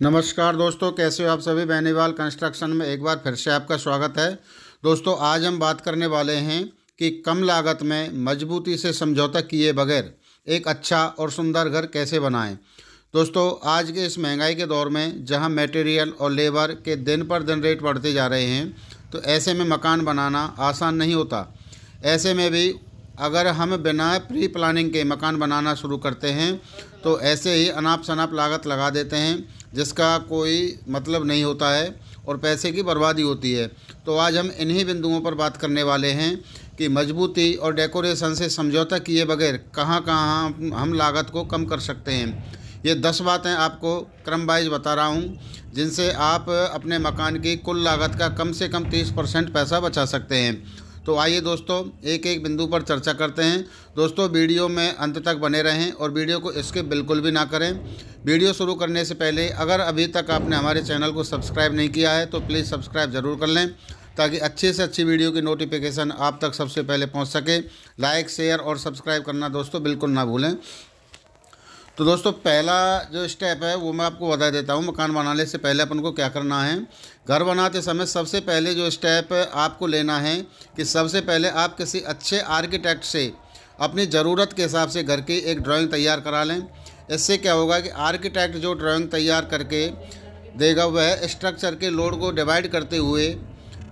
नमस्कार दोस्तों, कैसे हो आप सभी? बैनीवाल कंस्ट्रक्शन में एक बार फिर से आपका स्वागत है। दोस्तों, आज हम बात करने वाले हैं कि कम लागत में मजबूती से समझौता किए बगैर एक अच्छा और सुंदर घर कैसे बनाएँ। दोस्तों, आज के इस महँगाई के दौर में जहाँ मटेरियल और लेबर के दिन पर दिन रेट बढ़ते जा रहे हैं तो ऐसे में मकान बनाना आसान नहीं होता। ऐसे में भी अगर हम बिना प्री प्लानिंग के मकान बनाना शुरू करते हैं तो ऐसे ही अनाप शनाप लागत लगा देते हैं जिसका कोई मतलब नहीं होता है और पैसे की बर्बादी होती है। तो आज हम इन्हीं बिंदुओं पर बात करने वाले हैं कि मजबूती और डेकोरेशन से समझौता किए बगैर कहाँ कहाँ हम लागत को कम कर सकते हैं। ये दस बातें आपको क्रम वाइज बता रहा हूँ, जिनसे आप अपने मकान की कुल लागत का कम से कम तीस परसेंट पैसा बचा सकते हैं। तो आइए दोस्तों एक एक बिंदु पर चर्चा करते हैं। दोस्तों, वीडियो में अंत तक बने रहें और वीडियो को इसके बिल्कुल भी ना करें। वीडियो शुरू करने से पहले, अगर अभी तक आपने हमारे चैनल को सब्सक्राइब नहीं किया है तो प्लीज़ सब्सक्राइब ज़रूर कर लें, ताकि अच्छे से अच्छी वीडियो की नोटिफिकेशन आप तक सबसे पहले पहुँच सके। लाइक, शेयर और सब्सक्राइब करना दोस्तों बिल्कुल ना भूलें। तो दोस्तों, पहला जो स्टेप है, वो मैं आपको बता देता हूँ। मकान बनाने से पहले अपन को क्या करना है? घर बनाते समय सबसे पहले जो स्टेप आपको लेना है कि सबसे पहले आप किसी अच्छे आर्किटेक्ट से अपनी ज़रूरत के हिसाब से घर की एक ड्राइंग तैयार करा लें। इससे क्या होगा कि आर्किटेक्ट जो ड्राइंग तैयार करके देगा, वह स्ट्रक्चर के लोड को डिवाइड करते हुए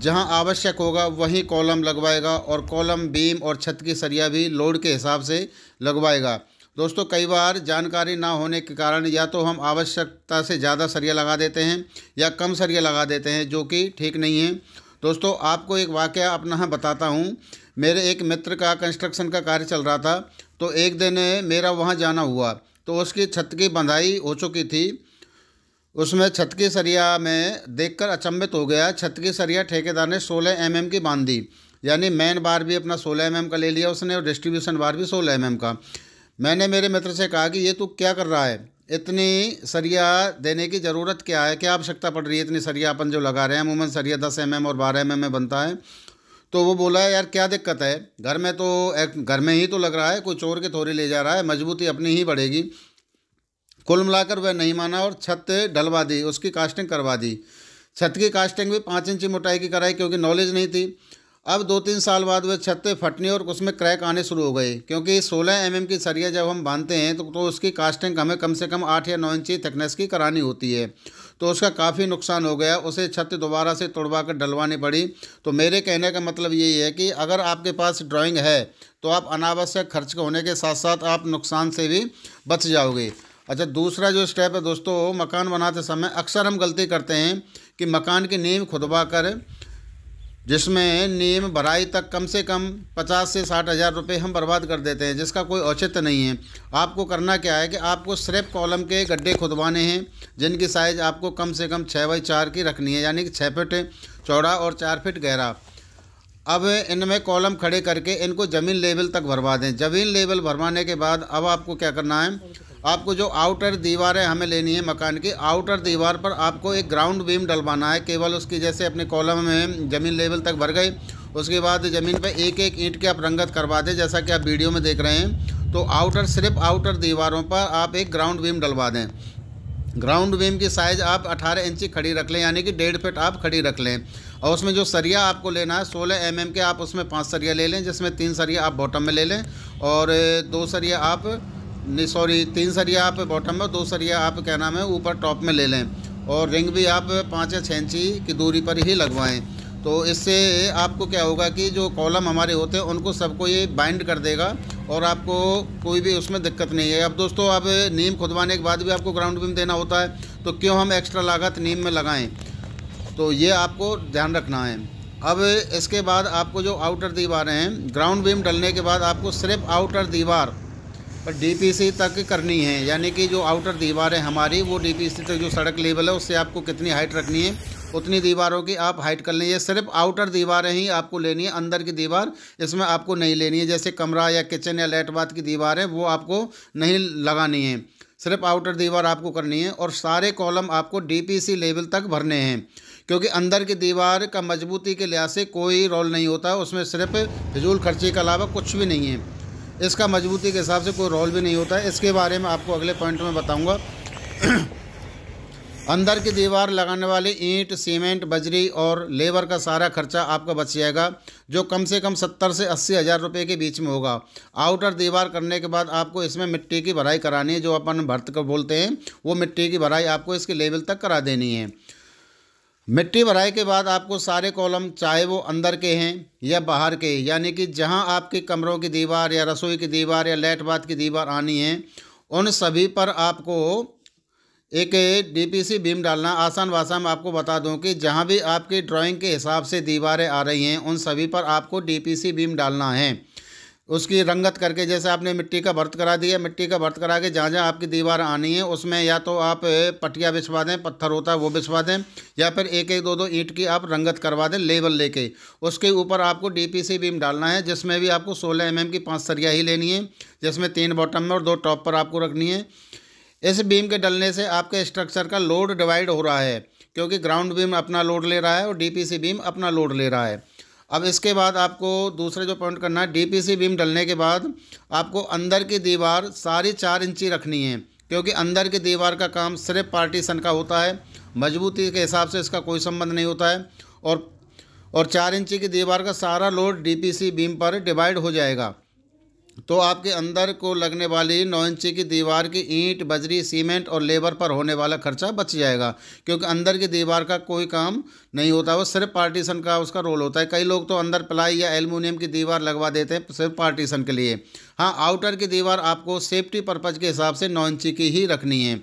जहाँ आवश्यक होगा, वहीं कॉलम लगवाएगा और कॉलम बीम और छत की सरिया भी लोड के हिसाब से लगवाएगा। दोस्तों, कई बार जानकारी ना होने के कारण या तो हम आवश्यकता से ज़्यादा सरिया लगा देते हैं या कम सरिया लगा देते हैं, जो कि ठीक नहीं है। दोस्तों, आपको एक वाक़ अपना बताता हूँ। मेरे एक मित्र का कंस्ट्रक्शन का कार्य चल रहा था तो एक दिन मेरा वहाँ जाना हुआ तो उसकी छत की बंधाई हो चुकी थी। उसमें छत की सरिया में देखकर अचंभित हो गया। छत की सरिया ठेकेदार ने 16 एम की बाँध दी, यानी मेन बार भी अपना 16 एम का ले लिया उसने और डिस्ट्रीब्यूशन बार भी 16 एम का। मैंने मेरे मित्र से कहा कि ये तू क्या कर रहा है? इतनी सरिया देने की ज़रूरत क्या है? क्या आवश्यकता पड़ रही है इतनी सरिया अपन जो लगा रहे हैं? अमूमन सरिया दस एम और बारह एम में बनता है। तो वो बोला, यार, क्या दिक्कत है? घर में तो एक, घर में ही तो लग रहा है कोई चोर के थोड़ी ले जा रहा है, मजबूती अपनी ही बढ़ेगी। कुल मिलाकर वह नहीं माना और छत डलवा दी, उसकी कास्टिंग करवा दी। छत की कास्टिंग भी पाँच इंची मोटाई की कराई क्योंकि नॉलेज नहीं थी। अब दो तीन साल बाद वह छत फटने और उसमें क्रैक आने शुरू हो गए। क्योंकि 16 एम mm की सरिया जब हम बांधते हैं तो, तो उसकी कास्टिंग हमें कम से कम आठ या नौ इंची थिकनेस की करानी होती है। तो उसका काफ़ी नुकसान हो गया। उसे छत दोबारा से तोड़वा कर डलवानी पड़ी। तो मेरे कहने का मतलब यही है कि अगर आपके पास ड्राइंग है तो आप अनावश्यक खर्च होने के साथ साथ आप नुकसान से भी बच जाओगे। अच्छा दूसरा जो स्टेप है दोस्तों मकान बनाते समय अक्सर हम गलती करते हैं कि मकान की नींव खुदवा कर जिसमें नीम भराई तक कम से कम पचास से साठ हज़ार रुपये हम बर्बाद कर देते हैं, जिसका कोई औचित्य नहीं है। आपको करना क्या है कि आपको सिर्फ़ कॉलम के गड्ढे खुदवाने हैं, जिनकी साइज़ आपको कम से कम छः बाई चार की रखनी है, यानी कि छः फिट चौड़ा और चार फिट गहरा। अब इनमें कॉलम खड़े करके इनको ज़मीन लेवल तक भरवा दें। ज़मीन लेवल भरवाने के बाद अब आपको क्या करना है आपको जो आउटर दीवारें हमें लेनी है मकान की आउटर दीवार पर आपको एक ग्राउंड बीम डलवाना है। केवल उसकी जैसे अपने कॉलम में ज़मीन लेवल तक भर गई, उसके बाद ज़मीन पर एक एक ईंट की आप रंगत करवा दें, जैसा कि आप वीडियो में देख रहे हैं। तो आउटर सिर्फ़ आउटर दीवारों पर आप एक ग्राउंड बीम डलवा दें। ग्राउंड बीम की साइज़ आप 18 इंची खड़ी रख लें, यानी कि डेढ़ फिट आप खड़ी रख लें। और उसमें जो सरिया आपको लेना है 16 एम mm के आप उसमें पाँच सरिया ले लें, जिसमें तीन सरिया आप बॉटम में ले लें। और दो सरिया आप नहीं सॉरी तीन सरिया आप बॉटम में, दो सरिया आप, क्या नाम है, ऊपर टॉप में ले लें। और रिंग भी आप पाँच या छः इंची की दूरी पर ही लगवाएँ। तो इससे आपको क्या होगा कि जो कॉलम हमारे होते हैं, उनको सबको ये बाइंड कर देगा और आपको कोई भी उसमें दिक्कत नहीं है। अब दोस्तों, अब नीम खुदवाने के बाद भी आपको ग्राउंड बीम देना होता है तो क्यों हम एक्स्ट्रा लागत नीम में लगाएँ? तो ये आपको ध्यान रखना है। अब इसके बाद आपको जो आउटर दीवारें हैं ग्राउंड बीम डलने के बाद आपको सिर्फ़ आउटर दीवार डीपीसी तक करनी है, यानी कि जो आउटर दीवार है हमारी, वो डीपीसी तक जो सड़क लेवल है, उससे आपको कितनी हाइट रखनी है, उतनी दीवारों की आप हाइट कर लें ये सिर्फ़ आउटर दीवारें ही आपको लेनी है, अंदर की दीवार इसमें आपको नहीं लेनी है। जैसे कमरा या किचन या लेट बाथ की दीवार है, वो आपको नहीं लगानी है। सिर्फ़ आउटर दीवार आपको करनी है और सारे कॉलम आपको डीपीसी लेवल तक भरने हैं, क्योंकि अंदर की दीवार का मजबूती के लिहाज से कोई रोल नहीं होता, उसमें सिर्फ़ फिजूल खर्चे के अलावा कुछ भी नहीं है। इसका मजबूती के हिसाब से कोई रोल भी नहीं होता है। इसके बारे में आपको अगले पॉइंट में बताऊँगा। अंदर की दीवार लगाने वाली ईंट, सीमेंट, बजरी और लेबर का सारा खर्चा आपका बच जाएगा, जो कम से कम सत्तर से अस्सी हज़ार रुपये के बीच में होगा। आउटर दीवार करने के बाद आपको इसमें मिट्टी की भराई करानी है, जो अपन भर्त को बोलते हैं, वो मिट्टी की भराई आपको इसके लेवल तक करा देनी है। मिट्टी भराई के बाद आपको सारे कॉलम, चाहे वो अंदर के हैं या बाहर के, यानी कि जहाँ आपके कमरों की दीवार या रसोई की दीवार या लेट बाथ की दीवार आनी है, उन सभी पर आपको एक डीपीसी बीम डालना आसान भाषा में आपको बता दूँ कि जहाँ भी आपकी ड्राइंग के हिसाब से दीवारें आ रही हैं, उन सभी पर आपको डीपीसी बीम डालना है। उसकी रंगत करके जैसे आपने मिट्टी का भर्त करा दिया, मिट्टी का भर्त करा के जहाँ जहाँ आपकी दीवार आनी है, उसमें या तो आप पटिया बिछवा दें, पत्थर होता है वो बिछवा दें, या फिर एक एक दो दो ईंट की आप रंगत करवा दें लेवल लेके। उसके ऊपर आपको डीपीसी बीम डालना है, जिसमें भी आपको सोलह एम की पाँच सरिया ही लेनी है, जिसमें तीन बॉटम में और दो टॉप पर आपको रखनी है। इस बीम के डलने से आपके स्ट्रक्चर का लोड डिवाइड हो रहा है, क्योंकि ग्राउंड बीम अपना लोड ले रहा है और डीपीसी बीम अपना लोड ले रहा है। अब इसके बाद आपको दूसरे जो पॉइंट करना है डीपीसी बीम डलने के बाद आपको अंदर की दीवार सारी चार इंची रखनी है, क्योंकि अंदर की दीवार का काम सिर्फ़ पार्टीशन का होता है, मजबूती के हिसाब से इसका कोई संबंध नहीं होता है, और और चार इंची की दीवार का सारा लोड डीपीसी बीम पर डिवाइड हो जाएगा। तो आपके अंदर को लगने वाली नौ इंची की दीवार की ईंट, बजरी, सीमेंट और लेबर पर होने वाला खर्चा बच जाएगा, क्योंकि अंदर की दीवार का कोई काम नहीं होता, वो सिर्फ़ पार्टीशन का उसका रोल होता है। कई लोग तो अंदर प्लाई या एलमिनियम की दीवार लगवा देते हैं सिर्फ़ पार्टीशन के लिए। हाँ आउटर की दीवार आपको सेफ्टी पर्पज़ के हिसाब से नौ इंची की ही रखनी है।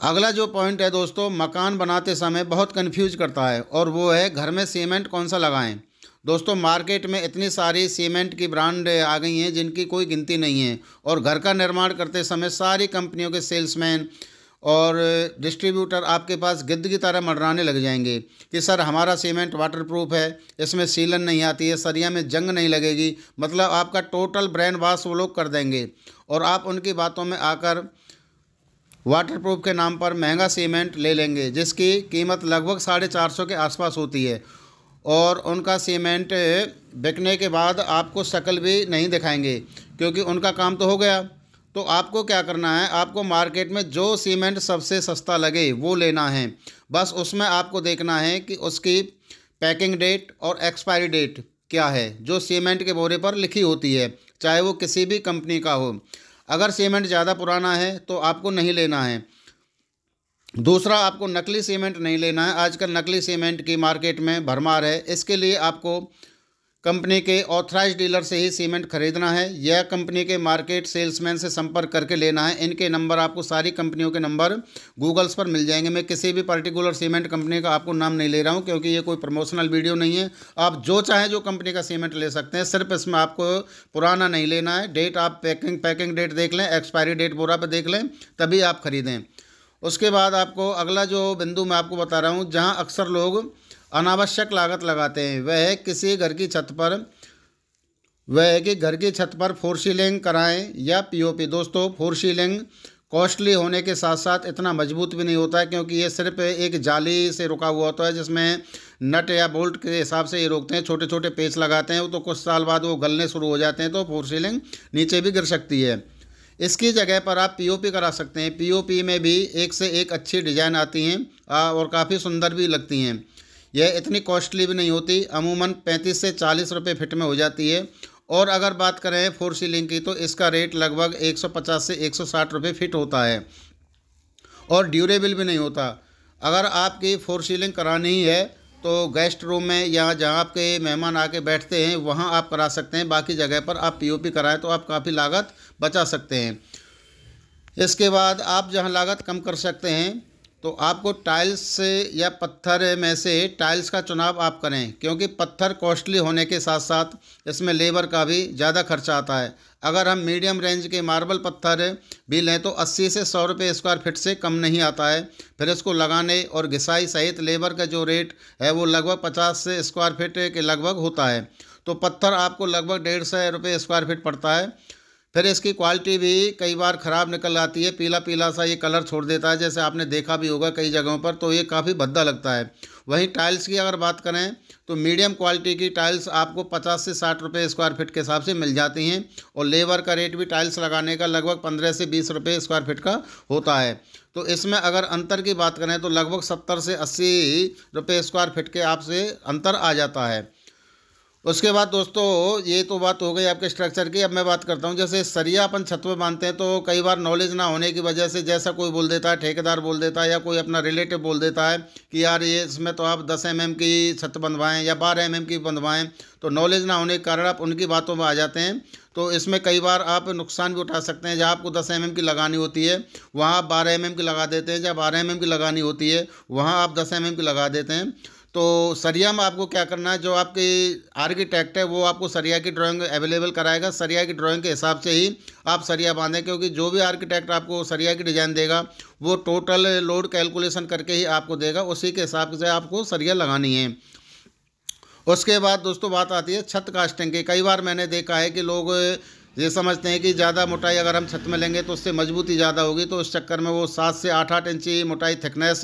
अगला जो पॉइंट है दोस्तों, मकान बनाते समय बहुत कन्फ्यूज़ करता है, और वो है घर में सीमेंट कौन सा लगाएँ? दोस्तों, मार्केट में इतनी सारी सीमेंट की ब्रांड आ गई हैं जिनकी कोई गिनती नहीं है और घर का निर्माण करते समय सारी कंपनियों के सेल्समैन और डिस्ट्रीब्यूटर आपके पास गिद्ध की तरह मडराने लग जाएँगे कि, सर, हमारा सीमेंट वाटर प्रूफ है, इसमें सीलन नहीं आती है, सरिया में जंग नहीं लगेगी। मतलब आपका टोटल ब्रांड वाश वो लोग कर देंगे और आप उनकी बातों में आकर वाटर प्रूफ के नाम पर महँगा सीमेंट ले लेंगे, जिसकी कीमत लगभग साढ़े चार सौ के आसपास होती है। और उनका सीमेंट बिकने के बाद आपको शक्ल भी नहीं दिखाएँगे, क्योंकि उनका काम तो हो गया। तो आपको क्या करना है? आपको मार्केट में जो सीमेंट सबसे सस्ता लगे, वो लेना है। बस उसमें आपको देखना है कि उसकी पैकिंग डेट और एक्सपायरी डेट क्या है, जो सीमेंट के बोरे पर लिखी होती है, चाहे वो किसी भी कंपनी का हो। अगर सीमेंट ज़्यादा पुराना है तो आपको नहीं लेना है। दूसरा, आपको नकली सीमेंट नहीं लेना है। आजकल नकली सीमेंट की मार्केट में भरमार है। इसके लिए आपको कंपनी के ऑथराइज डीलर से ही सीमेंट खरीदना है। या कंपनी के मार्केट सेल्समैन से संपर्क करके लेना है। इनके नंबर आपको सारी कंपनियों के नंबर गूगल्स पर मिल जाएँगे। मैं किसी भी पर्टिकुलर सीमेंट कंपनी का आपको नाम नहीं ले रहा हूँ, क्योंकि ये कोई प्रमोशनल वीडियो नहीं है। आप जो चाहें जो कंपनी का सीमेंट ले सकते हैं। सिर्फ़ इसमें आपको पुराना नहीं लेना है। डेट आप पैकिंग पैकिंग डेट देख लें एक्सपायरी डेट बोरा पर देख लें, तभी आप खरीदें। उसके बाद आपको अगला जो बिंदु मैं आपको बता रहा हूँ, जहाँ अक्सर लोग अनावश्यक लागत लगाते हैं, वह है किसी घर की छत पर, वह है कि घर की छत पर फोर सीलिंग कराएँ या पीओपी दोस्तों, फोर सीलिंग कॉस्टली होने के साथ साथ इतना मज़बूत भी नहीं होता है, क्योंकि ये सिर्फ़ एक जाली से रुका हुआ होता है, जिसमें नट या बोल्ट के हिसाब से ये रोकते हैं छोटे छोटे पेच लगाते हैं तो कुछ साल बाद वो गलने शुरू हो जाते हैं तो फोर सीलिंग नीचे भी गिर सकती है। इसकी जगह पर आप पीओपी करा सकते हैं। पीओपी में भी एक से एक अच्छी डिज़ाइन आती हैं और काफ़ी सुंदर भी लगती हैं। यह इतनी कॉस्टली भी नहीं होती, अमूमन पैंतीस से चालीस रुपये फिट में हो जाती है। और अगर बात करें फोर सीलिंग की तो इसका रेट लगभग 150 से 160 रुपये फिट होता है। और ड्यूरेबल भी नहीं होता। अगर आपकी फोर सीलिंग करानी है तो गेस्ट रूम में या जहाँ आपके मेहमान आके बैठते हैं, वहाँ आप करा सकते हैं। बाकी जगह पर आप पीओपी कराएँ तो आप काफ़ी लागत बचा सकते हैं। इसके बाद आप जहाँ लागत कम कर सकते हैं तो आपको टाइल्स से या पत्थर में से टाइल्स का चुनाव आप करें, क्योंकि पत्थर कॉस्टली होने के साथ साथ इसमें लेबर का भी ज़्यादा खर्चा आता है। अगर हम मीडियम रेंज के मार्बल पत्थर भी लें तो 80 से 100 रुपये स्क्वायर फिट से कम नहीं आता है। फिर इसको लगाने और घिसाई सहित लेबर का जो रेट है, वो लगभग 50 से स्क्वायर फिट के लगभग होता है। तो पत्थर आपको लगभग डेढ़ सौ रुपये स्क्वायर फिट पड़ता है। फिर इसकी क्वालिटी भी कई बार ख़राब निकल आती है पीला पीला सा ये कलर छोड़ देता है, जैसे आपने देखा भी होगा कई जगहों पर तो ये काफ़ी भद्दा लगता है। वहीं टाइल्स की अगर बात करें तो मीडियम क्वालिटी की टाइल्स आपको 50 से 60 रुपए स्क्वायर फिट के हिसाब से मिल जाती हैं, और लेबर का रेट भी टाइल्स लगाने का लगभग 15 से 20 रुपये स्क्वायर फिट का होता है। तो इसमें अगर अंतर की बात करें तो लगभग सत्तर से अस्सी रुपये स्क्वायर फिट के आपसे अंतर आ जाता है। उसके बाद दोस्तों, ये तो बात हो गई आपके स्ट्रक्चर की, अब मैं बात करता हूँ। जैसे सरिया अपन छत पे बांधते हैं तो कई बार नॉलेज ना होने की वजह से जैसा कोई बोल देता है, ठेकेदार बोल देता है या कोई अपना रिलेटिव बोल देता है कि यार ये इसमें तो आप दस एम की छत बंधवाएँ या बारह एम की बंधवाएँ तो नॉलेज ना होने के कारण आप उनकी बातों में आ जाते हैं। तो इसमें कई बार आप नुकसान भी उठा सकते हैं। जहाँ आपको दस एम की लगानी होती है, वहाँ आप बारह एम की लगा देते हैं। जहाँ बारह एम की लगानी होती है, वहाँ आप दस एम की लगा देते हैं। तो सरिया में आपको क्या करना है, जो आपकी आर्किटेक्ट है, वो आपको सरिया की ड्राइंग अवेलेबल कराएगा। सरिया की ड्राइंग के हिसाब से ही आप सरिया बांधें, क्योंकि जो भी आर्किटेक्ट आपको सरिया की डिज़ाइन देगा, वो टोटल लोड कैलकुलेशन करके ही आपको देगा। उसी के हिसाब से आपको सरिया लगानी है। उसके बाद दोस्तों बात आती है छत कास्टिंग की। कई बार मैंने देखा है कि लोग ये समझते हैं कि ज़्यादा मोटाई अगर हम छत में लेंगे तो उससे मजबूती ज़्यादा होगी तो उस चक्कर में वो सात से आठ आठ इंची मोटाई थिकनेस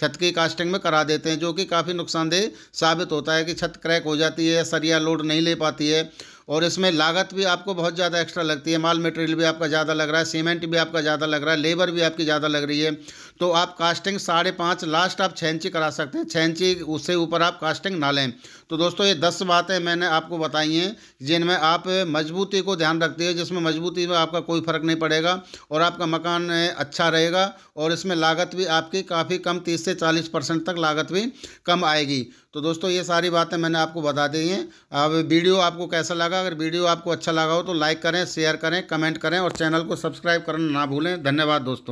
छत की कास्टिंग में करा देते हैं, जो कि काफ़ी नुकसानदेह साबित होता है कि छत क्रैक हो जाती है, सरिया लोड नहीं ले पाती है, और इसमें लागत भी आपको बहुत ज़्यादा एक्स्ट्रा लगती है, माल मटेरियल भी आपका ज़्यादा लग रहा है, सीमेंट भी आपका ज़्यादा लग रहा है, लेबर भी आपकी ज़्यादा लग रही है। तो आप कास्टिंग साढ़े पाँच लास्ट आप छः इंची करा सकते हैं। छः इंची उससे ऊपर आप कास्टिंग ना लें। तो दोस्तों, ये दस बातें मैंने आपको बताई हैं, जिनमें आप मजबूती को ध्यान रखते हैं, जिसमें मजबूती में आपका कोई फ़र्क नहीं पड़ेगा और आपका मकान अच्छा रहेगा और इसमें लागत भी आपकी काफ़ी कम, तीस से चालीस परसेंट तक लागत भी कम आएगी। तो दोस्तों, ये सारी बातें मैंने आपको बता दी हैं। अब वीडियो आपको कैसा लगा? अगर वीडियो आपको अच्छा लगा हो तो लाइक करें, शेयर करें, कमेंट करें और चैनल को सब्सक्राइब करना ना भूलें। धन्यवाद दोस्तों।